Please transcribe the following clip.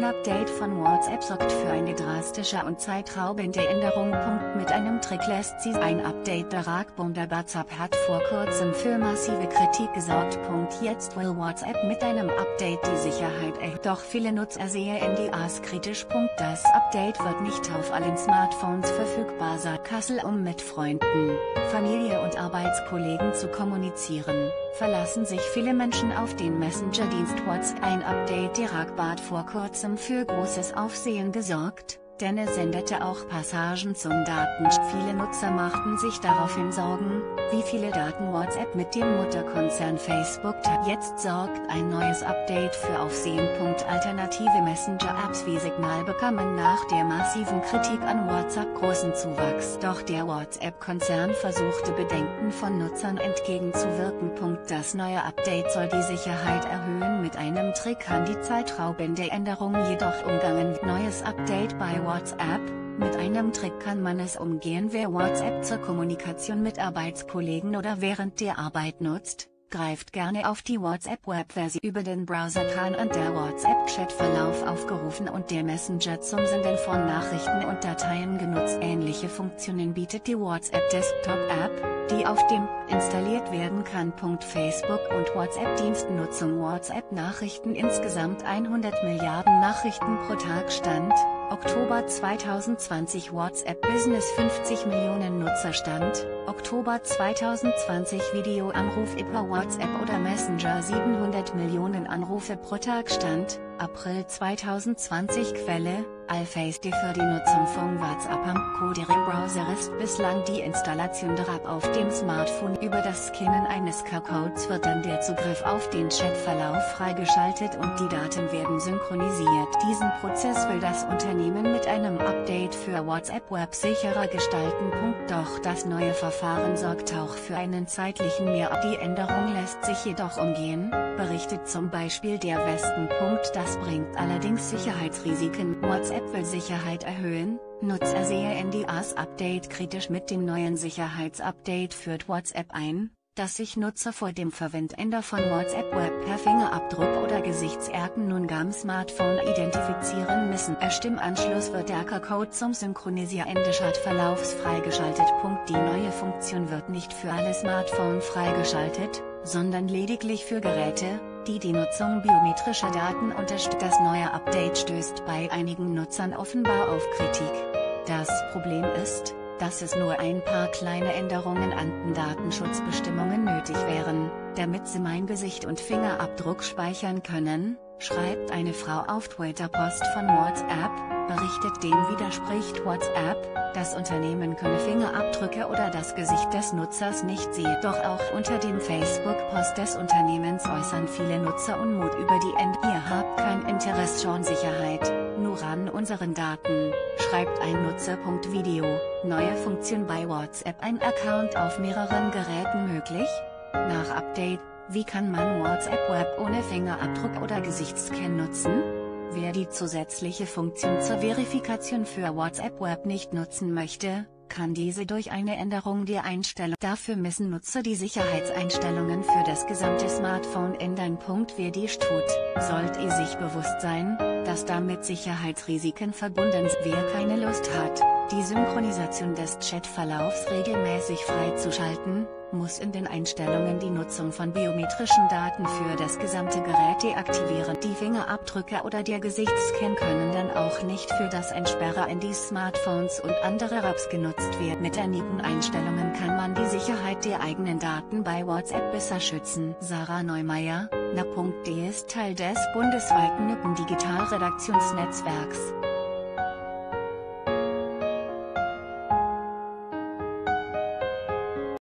Ein Update von WhatsApp sorgt für eine drastische und zeitraubende Änderung. Mit einem Trick lässt sie ein Update der Ragbunda WhatsApp hat vor kurzem für massive Kritik gesorgt. Jetzt will WhatsApp mit einem Update die Sicherheit erhöhen. Doch viele Nutzer sehen NDAs kritisch. Das Update wird nicht auf allen Smartphones verfügbar sein. Kassel um mit Freunden, Familie und Arbeitskollegen zu kommunizieren verlassen sich viele Menschen auf den Messenger-Dienst WhatsApp. Ein Update der Ragbad vor kurzem für großes Aufsehen gesorgt denn er sendete auch Passagen zum Datensch. Viele Nutzer machten sich daraufhin Sorgen, wie viele Daten WhatsApp mit dem Mutterkonzern Facebook teilt. Jetzt sorgt ein neues Update für Aufsehen. Alternative Messenger-Apps wie Signal bekamen nach der massiven Kritik an WhatsApp großen Zuwachs. Doch der WhatsApp-Konzern versuchte Bedenken von Nutzern entgegenzuwirken. Das neue Update soll die Sicherheit erhöhen mit einem Trick kann die zeitraubende Änderung jedoch umgangen. Neues Update bei WhatsApp WhatsApp, mit einem Trick kann man es umgehen wer WhatsApp zur Kommunikation mit Arbeitskollegen oder während der Arbeit nutzt, greift gerne auf die WhatsApp-Webversion über den Browser kann und der WhatsApp-Chat-Verlauf aufgerufen und der Messenger zum Senden von Nachrichten und Dateien genutzt. Ähnliche Funktionen bietet die WhatsApp Desktop-App, die auf dem installiert werden kann. Facebook und WhatsApp-Dienstnutzung WhatsApp-Nachrichten insgesamt 100 Milliarden Nachrichten pro Tag. Stand. Oktober 2020 WhatsApp Business. 50 Millionen Nutzer. Stand, Oktober 2020 Videoanruf über WhatsApp oder Messenger. 700 Millionen Anrufe pro Tag. Stand, April 2020 Quelle, Alface die für die Nutzung von WhatsApp am Codering Browser ist bislang die Installation der App auf dem Smartphone über das Scannen eines QR-Codes wird dann der Zugriff auf den Chatverlauf freigeschaltet und die Daten werden synchronisiert. Diesen Prozess will das Unternehmen mit einem Update für WhatsApp Web sicherer gestalten. Doch das neue Verfahren sorgt auch für einen zeitlichen Mehr. Die Änderung lässt sich jedoch umgehen, berichtet zum Beispiel der Westen. Das das bringt allerdings Sicherheitsrisiken. WhatsApp will Sicherheit erhöhen, Nutzer sehe NDAs Update kritisch mit dem neuen Sicherheitsupdate. Führt WhatsApp ein, dass sich Nutzer vor dem Verwendender von WhatsApp Web per Fingerabdruck oder Gesichtserken nun am Smartphone identifizieren müssen. Er Stimmanschluss wird der Code zum Synchronisieren des Chatverlaufs freigeschaltet. Die neue Funktion wird nicht für alle Smartphones freigeschaltet, sondern lediglich für Geräte, die die Nutzung biometrischer Daten unterstützt. Das neue Update stößt bei einigen Nutzern offenbar auf Kritik. Das Problem ist, dass es nur ein paar kleine Änderungen an den Datenschutzbestimmungen nötig wären, damit sie mein Gesicht und Fingerabdruck speichern können, schreibt eine Frau auf Twitter-Post von WhatsApp, berichtet dem widerspricht WhatsApp, das Unternehmen könne Fingerabdrücke oder das Gesicht des Nutzers nicht sehen. Doch auch unter dem Facebook-Post des Unternehmens äußern viele Nutzer Unmut über die End. Ihr habt kein Interesse schon Sicherheit, nur an unseren Daten, schreibt ein Nutzer. Video, neue Funktion bei WhatsApp ein Account auf mehreren Geräten möglich? Nach Update, wie kann man WhatsApp Web ohne Fingerabdruck oder Gesichtsscan nutzen? Wer die zusätzliche Funktion zur Verifikation für WhatsApp Web nicht nutzen möchte, kann diese durch eine Änderung der Einstellung. Dafür müssen Nutzer die Sicherheitseinstellungen für das gesamte Smartphone ändern. Wer dies tut, sollte sich bewusst sein, dass damit Sicherheitsrisiken verbunden sind. Wer keine Lust hat, die Synchronisation des Chatverlaufs regelmäßig freizuschalten, muss in den Einstellungen die Nutzung von biometrischen Daten für das gesamte Gerät deaktivieren. Die Fingerabdrücke oder der Gesichtsscan können dann auch nicht für das Entsperrer in die Smartphones und andere Apps genutzt werden. Mit einigen Einstellungen kann man die Sicherheit der eigenen Daten bei WhatsApp besser schützen. Sarah Neumeier, Na.de ist Teil des bundesweiten Nyppen Digitalredaktionsnetzwerks.